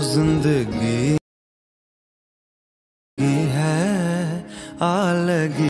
ज़िंदगी है आलगी।